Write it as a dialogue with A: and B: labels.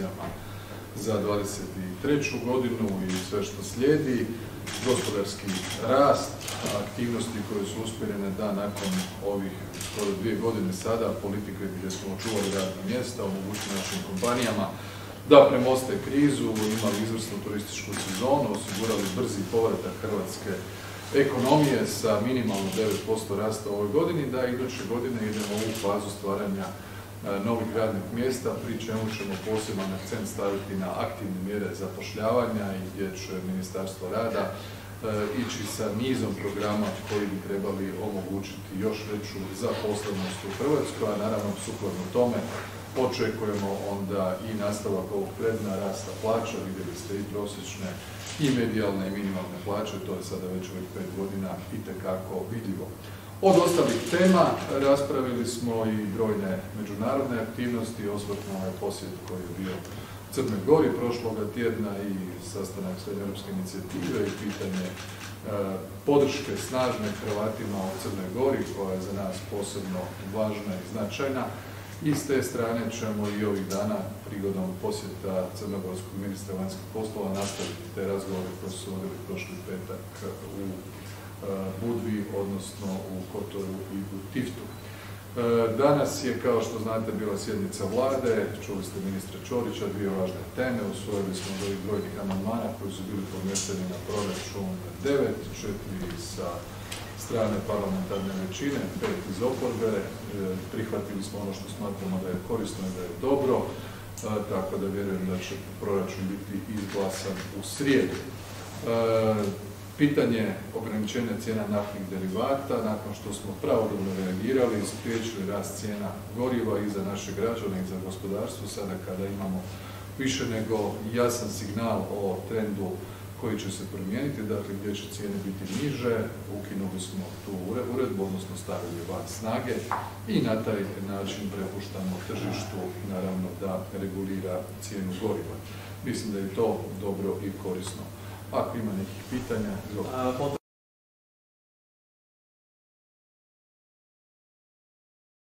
A: projekcijama za 23. godinu i sve što slijedi, gospodarski rast, aktivnosti koje su usmjerene da nakon ovih skoro dvije godine sada politike gdje smo očuvali radna mjesta, omogućili našim kompanijama da premoste krizu, imali izvrsnu turističku sezonu, osigurali brzi povratak Hrvatske ekonomije sa minimalno 9% rasta u ovoj godini, da iduće godine idemo u fazu stvaranja novih radnih mjesta, pri čemu ćemo poseban akcent staviti na aktivne mjere zapošljavanja i gdje će Ministarstvo rada e, ići sa nizom programa koji bi trebali omogućiti još veću zaposlenost u Hrvatskoj, a naravno sukladno tome očekujemo onda i nastavak ovog trenda rasta plaća, vidjeli ste i prosječne i medijalne i minimalne plaće, to je sada već ovih pet godina itekako vidljivo. Od ostalih tema raspravili smo i brojne međunarodne aktivnosti, osvrtno ovaj posjet koji je bio Crnoj Gori prošloga tjedna i sastanak Europske inicijative i pitanje e, podrške snažne Hrvatima u Crnoj Gori koja je za nas posebno važna i značajna. I s te strane ćemo i ovih dana prigodom posjeta crnogorskog ministra vanjskih poslova nastaviti te razgovore koje su vodili prošli petak u Budvi, odnosno u Kotoru i u Tiftu. E, danas je, kao što znate, bila sjednica vlade, čuli ste ministra Čorića, dvije važne teme, usvojili smo od ovih brojnih amandmana koji su bili podneseni na proračun 9, četiri sa strane parlamentarne većine, pet iz oporbe, e, prihvatili smo ono što smatramo da je korisno i da je dobro, e, tako da vjerujem da će proračun biti izglasan u srijedu. Pitanje ograničenja cijena naftnih derivata, nakon što smo pravodobno reagirali i spriječili rast cijena goriva i za naše građane i za gospodarstvo, sada kada imamo više nego jasan signal o trendu koji će se promijeniti, dakle gdje će cijene biti niže, ukinuli smo tu uredbu, odnosno stavili van snage i na taj način prepuštamo tržištu naravno da regulira cijenu goriva. Mislim da je to dobro i korisno. Ah, prima, ne? Pitanja? Äh, Izvolite.